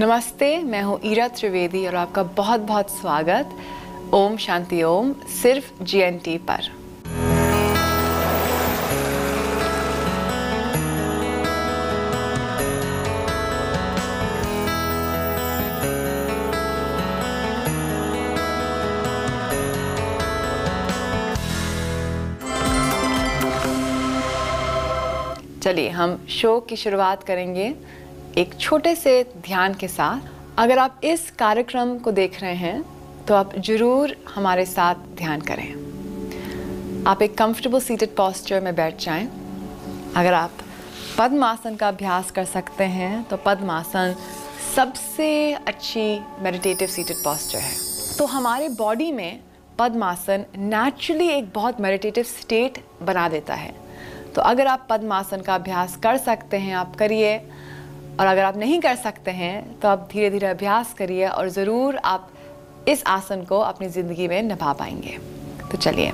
नमस्ते, मैं हूँ ईरा त्रिवेदी और आपका बहुत बहुत स्वागत। ओम शांति, ओम, सिर्फ़ जीएनटी पर। चलिए, हम शो की शुरुआत करेंगे। एक छोटे से ध्यान के साथ अगर आप इस कार्यक्रम को देख रहे हैं तो आप ज़रूर हमारे साथ ध्यान करें। आप एक कंफर्टेबल सीटेड पॉस्चर में बैठ जाएँ। अगर आप पद्मासन का अभ्यास कर सकते हैं तो पद्मासन सबसे अच्छी मेडिटेटिव सीटेड पॉस्चर है। तो हमारे बॉडी में पद्मासन नेचुरली एक बहुत मेडिटेटिव स्टेट बना देता है। तो अगर आप पद्मासन का अभ्यास कर सकते हैं, आप करिए। और अगर आप नहीं कर सकते हैं तो आप धीरे धीरे अभ्यास करिए और ज़रूर आप इस आसन को अपनी ज़िंदगी में निभा पाएँगे। तो चलिए,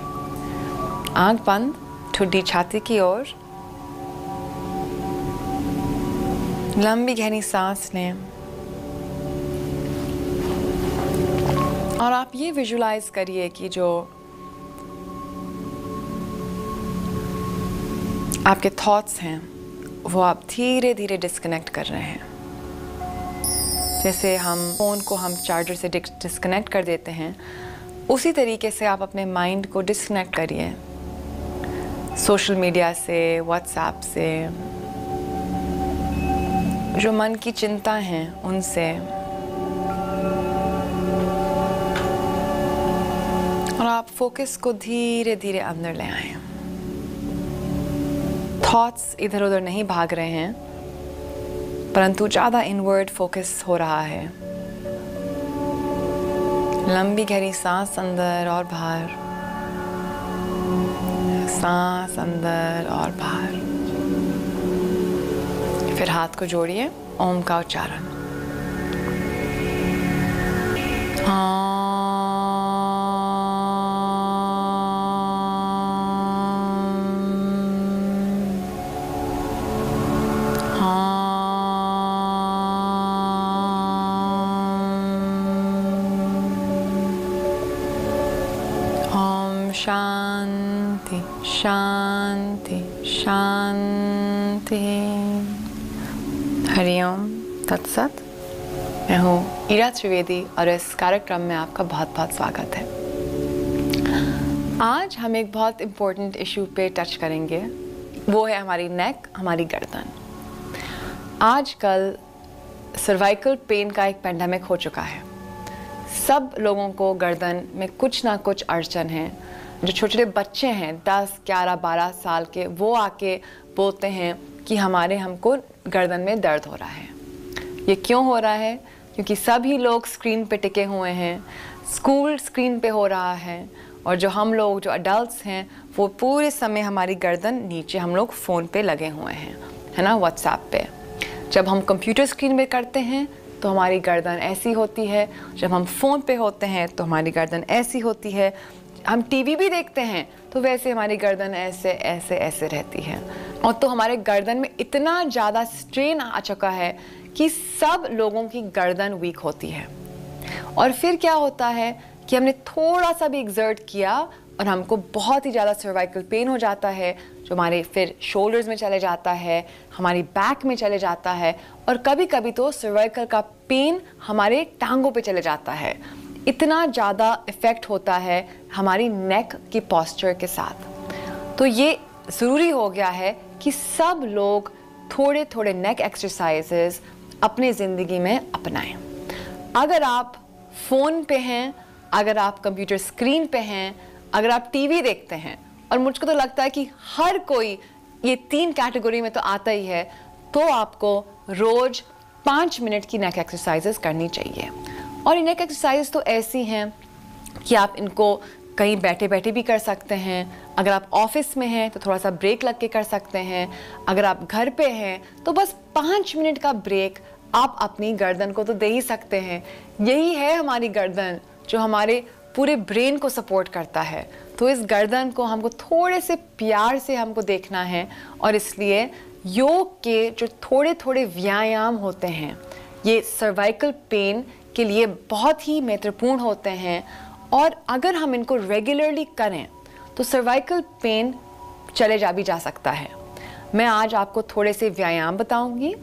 आँख बंद, ठुड्डी छाती की ओर। लंबी गहरी सांस लें। और आप ये विजुलाइज करिए कि जो आपके थॉट्स हैं वो आप धीरे धीरे डिस्कनेक्ट कर रहे हैं। जैसे हम फ़ोन को हम चार्जर से डिस्कनेक्ट कर देते हैं, उसी तरीके से आप अपने माइंड को डिस्कनेक्ट करिए। सोशल मीडिया से व्हाट्सएप से, जो मन की चिंता हैं, उनसे। और आप फोकस को धीरे धीरे अंदर ले आए। थॉट्स इधर उधर नहीं भाग रहे हैं, परंतु ज़्यादा इनवर्ड फोकस हो रहा है। लंबी गहरी सांस अंदर और बाहर। सांस अंदर और बाहर। फिर हाथ को जोड़िए, ओम का उच्चारण। ओम हूँ त्रिवेदी और इस कार्यक्रम में आपका बहुत बहुत स्वागत है। आज हम एक बहुत इम्पोर्टेंट इशू पे टच करेंगे। वो है हमारी नेक हमारी गर्दन। आजकल सर्वाइकल पेन का एक पेंडेमिक हो चुका है। सब लोगों को गर्दन में कुछ ना कुछ अड़चन है। जो छोटे छोटे बच्चे हैं 10, 11, 12 साल के वो आके बोलते हैं कि हमारे हमको गर्दन में दर्द हो रहा है। ये क्यों हो रहा है? क्योंकि सभी लोग स्क्रीन पे टिके हुए हैं, स्कूल स्क्रीन पे हो रहा है, और जो हम लोग, जो अडल्ट हैं, वो पूरे समय हमारी गर्दन नीचे हम लोग फ़ोन पे लगे हुए हैं, है ना व्हाट्सएप पे। जब हम कंप्यूटर स्क्रीन पे करते हैं तो हमारी गर्दन ऐसी होती है, जब हम फ़ोन पे होते हैं तो हमारी गर्दन ऐसी होती है। हम टीवी भी देखते हैं तो वैसे हमारी गर्दन ऐसे ऐसे ऐसे रहती है। और तो हमारे गर्दन में इतना ज़्यादा स्ट्रेन आ चुका है कि सब लोगों की गर्दन वीक होती है। और फिर क्या होता है कि हमने थोड़ा सा भी एग्जर्ट किया और हमको बहुत ही ज़्यादा सर्वाइकल पेन हो जाता है, जो हमारे फिर शोल्डर्स में चले जाता है, हमारी बैक में चले जाता है और कभी कभी तो सर्वाइकल का पेन हमारे टांगों पे चले जाता है। इतना ज़्यादा इफ़ेक्ट होता है हमारी नेक की पॉस्चर के साथ। तो ये ज़रूरी हो गया है कि सब लोग थोड़े थोड़े नेक एक्सरसाइजेस अपने ज़िंदगी में अपनाएँ। अगर आप फ़ोन पे हैं, अगर आप कंप्यूटर स्क्रीन पे हैं, अगर आप टीवी देखते हैं और मुझको तो लगता है कि हर कोई ये तीन कैटेगरी में तो आता ही है तो आपको रोज पाँच मिनट की नेक एक्सरसाइजेस करनी चाहिए। और ये नेक एक्सरसाइज तो ऐसी हैं कि आप इनको कहीं बैठे बैठे भी कर सकते हैं। अगर आप ऑफ़िस में हैं तो थोड़ा सा ब्रेक लग के कर सकते हैं। अगर आप घर पे हैं तो बस पाँच मिनट का ब्रेक आप अपनी गर्दन को तो दे ही सकते हैं। यही है हमारी गर्दन, जो हमारे पूरे ब्रेन को सपोर्ट करता है। तो इस गर्दन को हमको थोड़े से प्यार से हमको देखना है, और इसलिए योग के जो थोड़े थोड़े व्यायाम होते हैं, ये सर्वाइकल पेन के लिए बहुत ही महत्वपूर्ण होते हैं। और अगर हम इनको रेगुलरली करें तो सर्वाइकल पेन चले जा भी जा सकता है। मैं आज आपको थोड़े से व्यायाम बताऊँगी,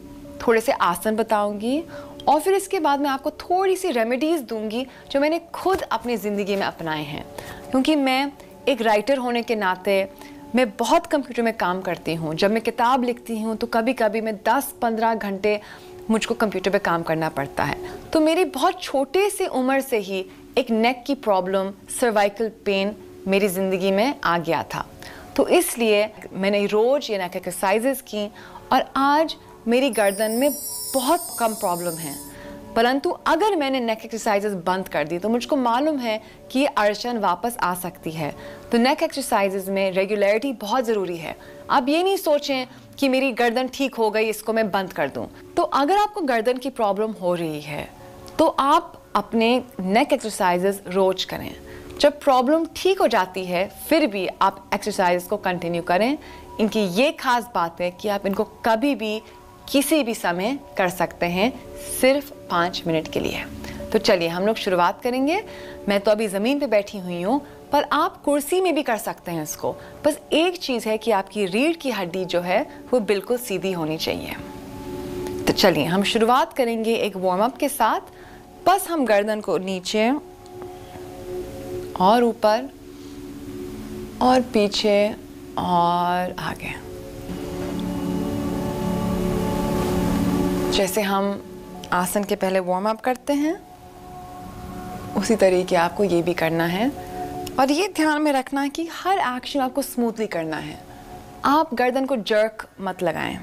थोड़े से आसन बताऊँगी, और फिर इसके बाद मैं आपको थोड़ी सी रेमेडीज़ दूँगी जो मैंने खुद अपनी ज़िंदगी में अपनाए हैं। क्योंकि मैं एक राइटर होने के नाते मैं बहुत कंप्यूटर में काम करती हूँ। जब मैं किताब लिखती हूँ तो कभी कभी मैं 10-15 घंटे मुझको कंप्यूटर पे काम करना पड़ता है। तो मेरी बहुत छोटे से उम्र से ही एक नेक की प्रॉब्लम सर्वाइकल पेन मेरी ज़िंदगी में आ गया था। तो इसलिए मैंने रोज़ ये नेक एक्सरसाइजेस की और आज मेरी गर्दन में बहुत कम प्रॉब्लम है। परंतु अगर मैंने नेक एक्सरसाइजेस बंद कर दी तो मुझको मालूम है कि ये अड़चन वापस आ सकती है। तो नेक एक्सरसाइजेस में रेगुलरिटी बहुत ज़रूरी है। आप ये नहीं सोचें कि मेरी गर्दन ठीक हो गई, इसको मैं बंद कर दूँ। तो अगर आपको गर्दन की प्रॉब्लम हो रही है तो आप अपने नेक एक्सरसाइजेस रोज करें। जब प्रॉब्लम ठीक हो जाती है, फिर भी आप एक्सरसाइज को कंटिन्यू करें। इनकी ये खास बात है कि आप इनको कभी भी, किसी भी समय कर सकते हैं, सिर्फ़ पाँच मिनट के लिए। तो चलिए, हम लोग शुरुआत करेंगे। मैं तो अभी ज़मीन पे बैठी हुई हूँ, पर आप कुर्सी में भी कर सकते हैं इसको। बस एक चीज़ है कि आपकी रीढ़ की हड्डी जो है, वो बिल्कुल सीधी होनी चाहिए। तो चलिए, हम शुरुआत करेंगे एक वार्म अप के साथ। बस हम गर्दन को नीचे और ऊपर और पीछे और आगे। जैसे हम आसन के पहले वार्म अप करते हैं, उसी तरीके आपको ये भी करना है। और ये ध्यान में रखना है कि हर एक्शन आपको स्मूथली करना है। आप गर्दन को जर्क मत लगाएँ।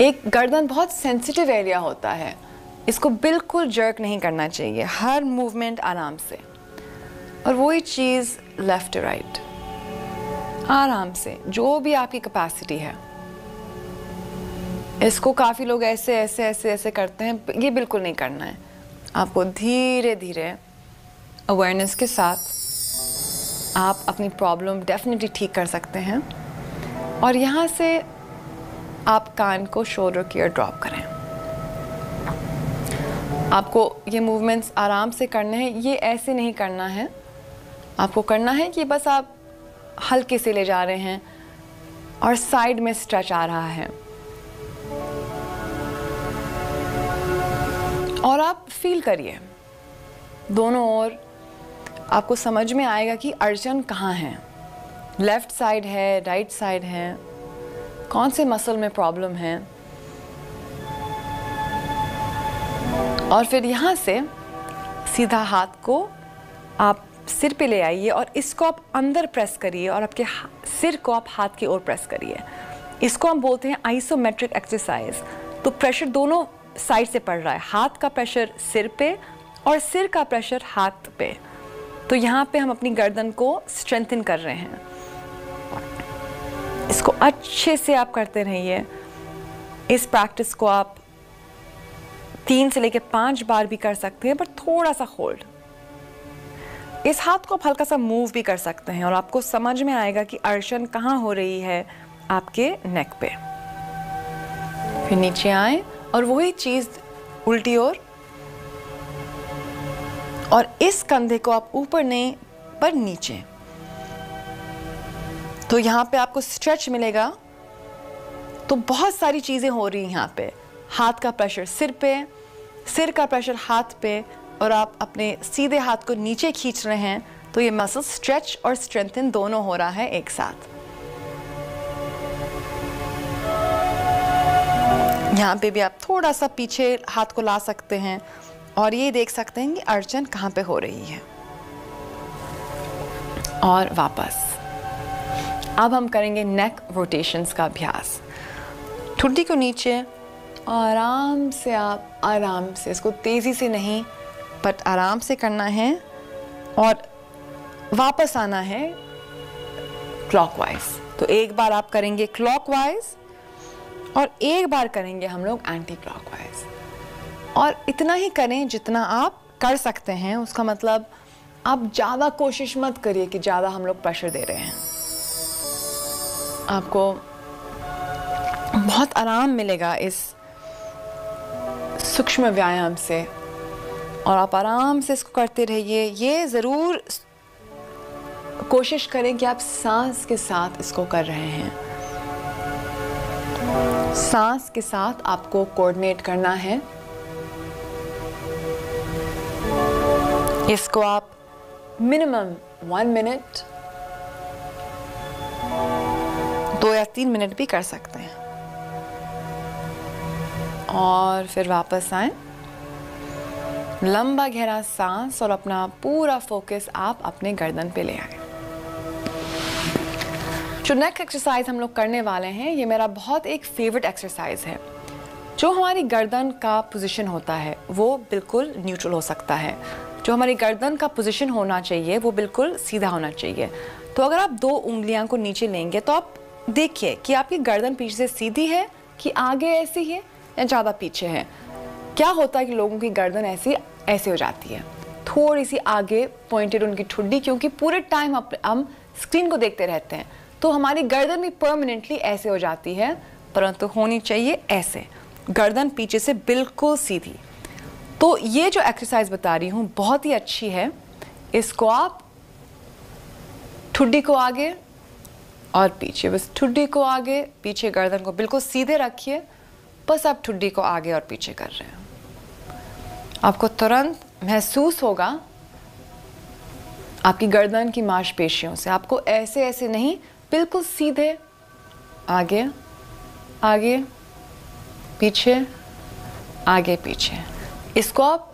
एक गर्दन बहुत सेंसिटिव एरिया होता है। इसको बिल्कुल जर्क नहीं करना चाहिए, हर मूवमेंट आराम से। और वही चीज़ लेफ़्ट राइट आराम से, जो भी आपकी कैपेसिटी है। इसको काफ़ी लोग ऐसे ऐसे ऐसे ऐसे करते हैं, ये बिल्कुल नहीं करना है। आपको धीरे धीरे अवेयरनेस के साथ आप अपनी प्रॉब्लम डेफिनेटली ठीक कर सकते हैं। और यहाँ से आप कान को शोल्डर की ओर ड्रॉप करें। आपको ये मूवमेंट्स आराम से करने हैं, ये ऐसे नहीं करना है। आपको करना है कि बस आप हल्के से ले जा रहे हैं और साइड में स्ट्रेच आ रहा है। और आप फील करिए। दोनों ओर आपको समझ में आएगा कि अड़चन कहाँ है। लेफ़्ट साइड है राइट साइड है। कौन से मसल में प्रॉब्लम है? और फिर यहाँ से सीधा हाथ को आप सिर पे ले आइए और इसको आप अंदर प्रेस करिए और आपके सिर को आप हाथ की ओर प्रेस करिए। इसको हम बोलते हैं आइसोमेट्रिक एक्सरसाइज तो प्रेशर दोनों साइड से पड़ रहा है। हाथ का प्रेशर सिर पे और सिर का प्रेशर हाथ पे। तो यहाँ पे हम अपनी गर्दन को स्ट्रेंथन कर रहे हैं। इसको अच्छे से आप करते रहिए। इस प्रैक्टिस को आप तीन से लेकर पाँच बार भी कर सकते हैं, पर थोड़ा सा होल्ड इस हाथ को आप हल्का सा मूव भी कर सकते हैं, और आपको समझ में आएगा कि अर्शन कहाँ हो रही है आपके नेक पे। फिर नीचे आए, और वही चीज़ उल्टी ओर। और इस कंधे को आप ऊपर नहीं, पर नीचे। तो यहाँ पे आपको स्ट्रेच मिलेगा। तो बहुत सारी चीज़ें हो रही हैं यहाँ पे। हाथ का प्रेशर सिर पे, सिर का प्रेशर हाथ पे, और आप अपने सीधे हाथ को नीचे खींच रहे हैं तो ये मसल स्ट्रेच और स्ट्रेंथन दोनों हो रहा है एक साथ। यहाँ पे भी आप थोड़ा सा पीछे हाथ को ला सकते हैं, और ये देख सकते हैं कि अड़चन कहाँ पे हो रही है। और वापस। अब हम करेंगे नेक रोटेशंस का अभ्यास। ठुड्डी को नीचे आराम से आप, आराम से, इसको तेज़ी से नहीं बट आराम से करना है और वापस आना है क्लॉकवाइज तो एक बार आप करेंगे क्लॉकवाइज और एक बार करेंगे हम लोग एंटी क्लॉकवाइज और इतना ही करें जितना आप कर सकते हैं, उसका मतलब आप ज़्यादा कोशिश मत करिए कि ज़्यादा हम लोग प्रेशर दे रहे हैं. आपको बहुत आराम मिलेगा इस सूक्ष्म व्यायाम से। और आप आराम से इसको करते रहिए। ये ज़रूर कोशिश करें कि आप सांस के साथ इसको कर रहे हैं। सांस के साथ आपको कोऑर्डिनेट करना है। इसको आप मिनिमम वन मिनट, दो या तीन मिनट भी कर सकते हैं। और फिर वापस आए। लंबा गहरा सांस और अपना पूरा फोकस आप अपने गर्दन पे ले आए। जो नेक एक्सरसाइज हम लोग करने वाले हैं, ये मेरा बहुत एक फेवरेट एक्सरसाइज है। जो हमारी गर्दन का पोजीशन होता है, वो बिल्कुल न्यूट्रल हो सकता है। जो हमारी गर्दन का पोजीशन होना चाहिए, वो बिल्कुल सीधा होना चाहिए। तो अगर आप दो उंगलियाँ को नीचे लेंगे तो आप देखिए कि आपकी गर्दन पीछे से सीधी है कि आगे ऐसी है। या ज़्यादा पीछे हैं। क्या होता है कि लोगों की गर्दन ऐसी, ऐसे हो जाती है? थोड़ी सी आगे पॉइंटेड उनकी ठुड्डी, क्योंकि पूरे टाइम हम स्क्रीन को देखते रहते हैं। तो हमारी गर्दन भी परमानेंटली ऐसे हो जाती है, परंतु होनी चाहिए ऐसे। गर्दन पीछे से बिल्कुल सीधी। तो ये जो एक्सरसाइज बता रही हूँ, बहुत ही अच्छी है। इसको आप ठुड्डी को आगे और पीछे, बस ठुड्डी को आगे, पीछे गर्दन को बिल्कुल सीधे रखिए। बस आप ठुड्डी को आगे और पीछे कर रहे हैं। आपको तुरंत महसूस होगा आपकी गर्दन की मांसपेशियों से। आपको ऐसे ऐसे नहीं, बिल्कुल सीधे, आगे आगे, पीछे आगे, पीछे। इसको आप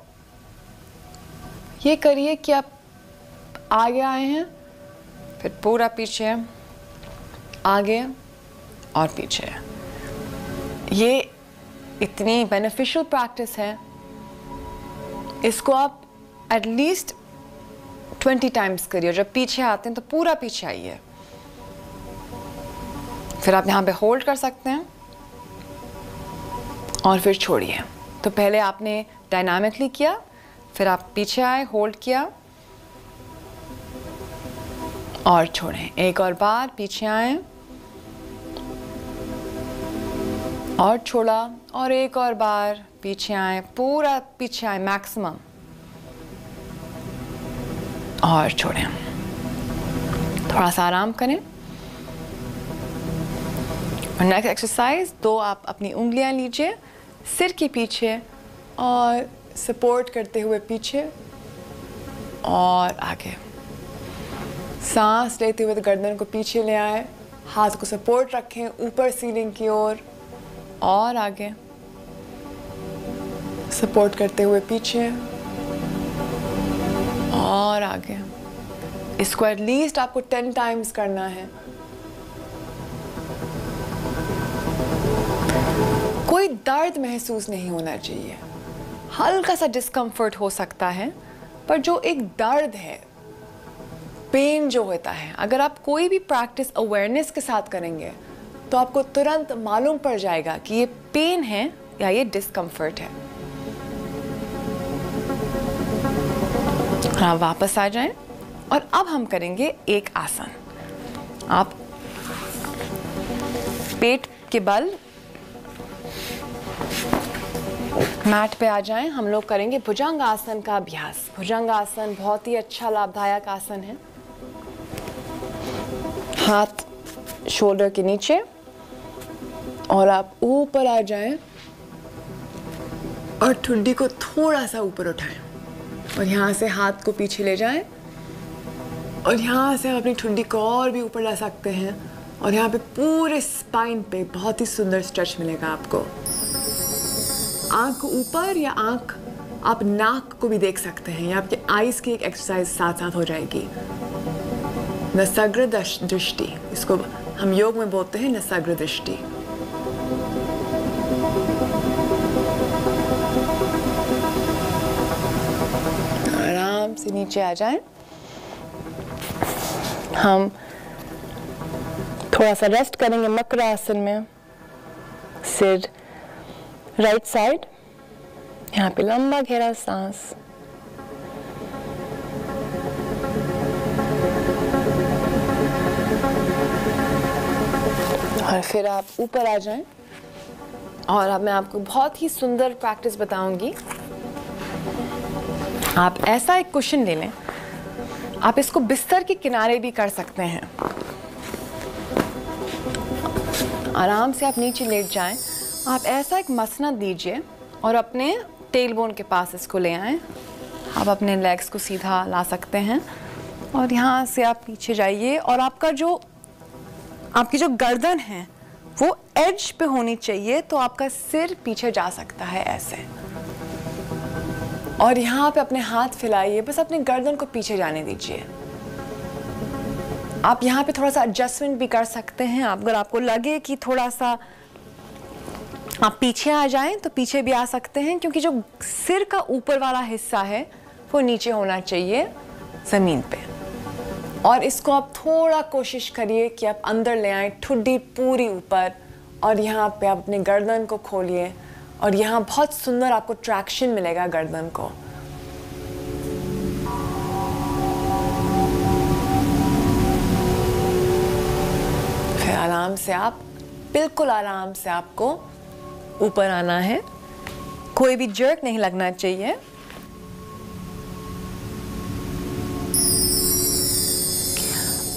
ये करिए कि आप आगे आए हैं, फिर पूरा पीछे, आगे और पीछे। ये इतनी बेनिफिशियल प्रैक्टिस है, इसको आप एटलीस्ट ट्वेंटी टाइम्स करिए। जब पीछे आते हैं तो पूरा पीछे आइए। फिर आप यहाँ पे होल्ड कर सकते हैं और फिर छोड़िए। तो पहले आपने डायनामिकली किया, फिर आप पीछे आए होल्ड किया और छोड़ें। एक और बार पीछे आए। और छोड़ा और एक और बार पीछे आए, पूरा पीछे आए मैक्सिमम और छोड़ें थोड़ा सा आराम करें। और नेक्स्ट एक्सरसाइज दो आप अपनी उंगलियाँ लीजिए, सिर के पीछे और सपोर्ट करते हुए पीछे और आगे। सांस लेते हुए तो गर्दन को पीछे ले आए, हाथ को सपोर्ट रखें, ऊपर सीलिंग की ओर। और, आगे। सपोर्ट करते हुए पीछे। और आगे। इसको एटलीस्ट आपको टेन टाइम्स करना है। कोई दर्द महसूस नहीं होना चाहिए। हल्का सा डिस्कम्फर्ट हो सकता है पर जो एक दर्द है पेन जो होता है अगर आप कोई भी प्रैक्टिस अवेयरनेस के साथ करेंगे तो आपको तुरंत मालूम पड़ जाएगा कि ये पेन है या ये डिस्कम्फर्ट है। आप वापस आ जाएँ और अब हम करेंगे एक आसन। आप पेट के बल मैट पे आ जाएँ। हम लोग करेंगे भुजंग आसन का अभ्यास। भुजंग आसन बहुत ही अच्छा लाभदायक आसन है। हाथ शोल्डर के नीचे। और आप ऊपर आ जाएँ और ठुड्डी को थोड़ा सा ऊपर उठाएँ। और यहाँ से हाथ को पीछे ले जाएँ और यहाँ से हम अपनी ठुड्डी को और भी ऊपर ला सकते हैं। और यहाँ पे पूरे स्पाइन पे बहुत ही सुंदर स्ट्रेच मिलेगा आपको। आँख ऊपर या आँख आप नाक को भी देख सकते हैं। या आपके आईज की एक एक्सरसाइज साथ साथ हो जाएगी। नसग्र दृष्टि, इसको हम योग में बोलते हैं नसग्र दृष्टि। से नीचे आ जाएँ। हम थोड़ा सा रेस्ट करेंगे मकर आसन में। सिर राइट साइड यहाँ पे लंबा गहरा सांस। और फिर आप ऊपर आ जाएँ। और अब मैं आपको बहुत ही सुंदर प्रैक्टिस बताऊँगी। आप ऐसा एक क्वेश्चन ले लें। आप इसको बिस्तर के किनारे भी कर सकते हैं। आराम से आप नीचे लेट जाएँ। आप ऐसा एक मसनद दीजिए और अपने टेल बोन के पास इसको ले आएँ। आप अपने लेग्स को सीधा ला सकते हैं। और यहाँ से आप पीछे जाइए और आपका जो, आपकी जो गर्दन है, वो एज पे होनी चाहिए तो आपका सिर पीछे जा सकता है ऐसे। और यहाँ पे अपने हाथ फैलाइए, बस अपने गर्दन को पीछे जाने दीजिए। आप यहाँ पे थोड़ा सा एडजस्टमेंट भी कर सकते हैं। आप अगर आपको लगे कि थोड़ा सा आप पीछे आ जाएँ तो पीछे भी आ सकते हैं, क्योंकि जो सिर का ऊपर वाला हिस्सा है, वो नीचे होना चाहिए ज़मीन पे। और इसको आप थोड़ा कोशिश करिए कि आप अंदर ले आए, ठुड्डी पूरी ऊपर, और यहाँ पे आप अपने गर्दन को खोलिए। और यहाँ बहुत सुंदर आपको ट्रैक्शन मिलेगा गर्दन को। फिर आराम से आप, बिल्कुल आराम से आपको ऊपर आना है। कोई भी जर्क नहीं लगना चाहिए।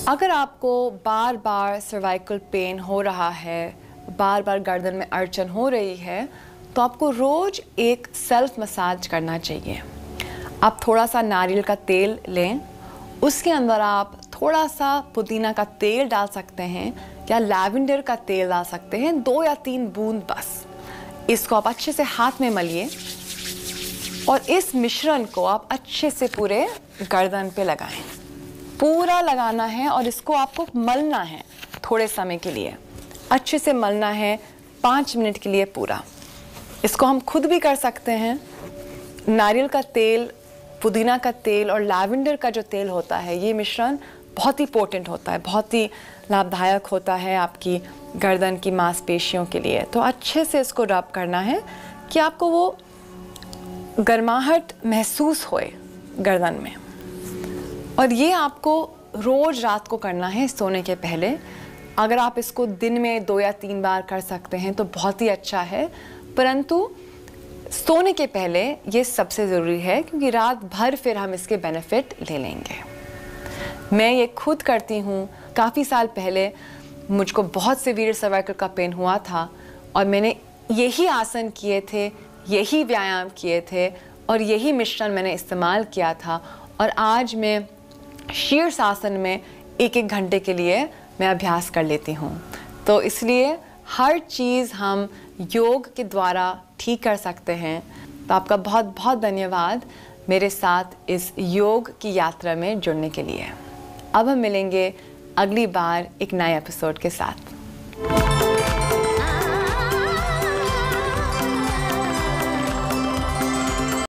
अगर आपको बार बार सर्वाइकल पेन हो रहा है बार बार गर्दन में अड़चन हो रही है तो आपको रोज़ एक सेल्फ मसाज करना चाहिए। आप थोड़ा सा नारियल का तेल लें, उसके अंदर आप थोड़ा सा पुदीना का तेल डाल सकते हैं या लैवेंडर का तेल डाल सकते हैं, दो या तीन बूंद बस। इसको आप अच्छे से हाथ में मलिए और इस मिश्रण को आप अच्छे से पूरे गर्दन पे लगाएँ। पूरा लगाना है और इसको आपको मलना है थोड़े समय के लिए। अच्छे से मलना है पाँच मिनट के लिए पूरा। इसको हम खुद भी कर सकते हैं। नारियल का तेल, पुदीना का तेल और लैवेंडर का जो तेल होता है, ये मिश्रण बहुत ही पोटेंट होता है, बहुत ही लाभदायक होता है आपकी गर्दन की मांसपेशियों के लिए। तो अच्छे से इसको रब करना है कि आपको वो गर्माहट महसूस होए गर्दन में। और ये आपको रोज़ रात को करना है सोने के पहले। अगर आप इसको दिन में दो या तीन बार कर सकते हैं तो बहुत ही अच्छा है। परंतु सोने के पहले ये सबसे ज़रूरी है क्योंकि रात भर फिर हम इसके बेनिफिट ले लेंगे। मैं ये खुद करती हूँ। काफ़ी साल पहले मुझको बहुत सीवियर सर्वाइकल का पेन हुआ था और मैंने यही आसन किए थे, यही व्यायाम किए थे और यही मिश्रण मैंने इस्तेमाल किया था और आज मैं शीर्ष आसन में एक एक घंटे के लिए मैं अभ्यास कर लेती हूँ। तो इसलिए हर चीज़ हम योग के द्वारा ठीक कर सकते हैं। तो आपका बहुत बहुत धन्यवाद मेरे साथ इस योग की यात्रा में जुड़ने के लिए। अब हम मिलेंगे अगली बार एक नए एपिसोड के साथ।